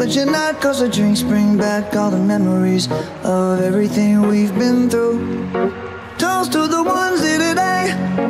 but you're not. Cause the drinks bring back all the memories of everything we've been through. Toast to the ones here today.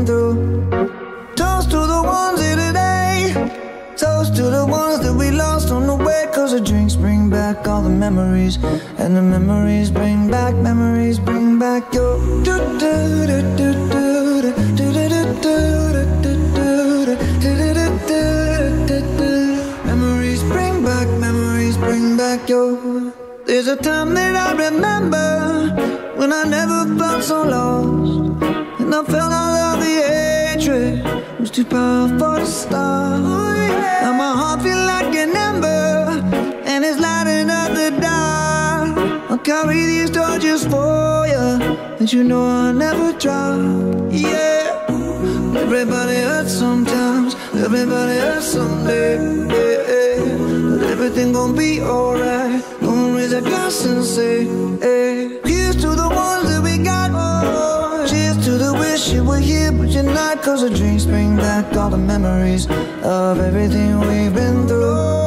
all the memories. And the memories bring back, memories bring back your. Memories bring back, memories bring back your. There's a time that I remember when I never felt so lost. And I felt all of the hatred was too powerful to stop. Now my heart feel like an ember and it's lighting carry these torches for you that you know I'll never drop. Yeah. Everybody hurts sometimes, everybody hurts someday. Yeah, yeah. But everything gon' be alright. Gonna raise a glass and say, hey. Here's to the ones that we got. Oh, cheers to the wish you were here, but you're not. Cause the dreams bring back all the memories of everything we've been through.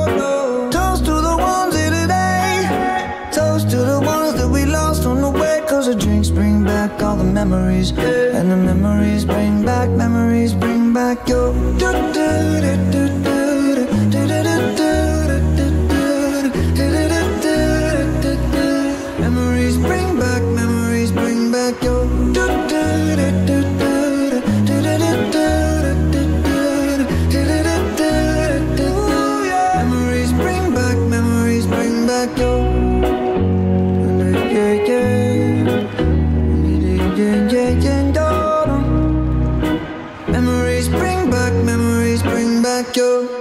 Memories. And the memories bring back, memories bring back your. Memories back, memories bring back your.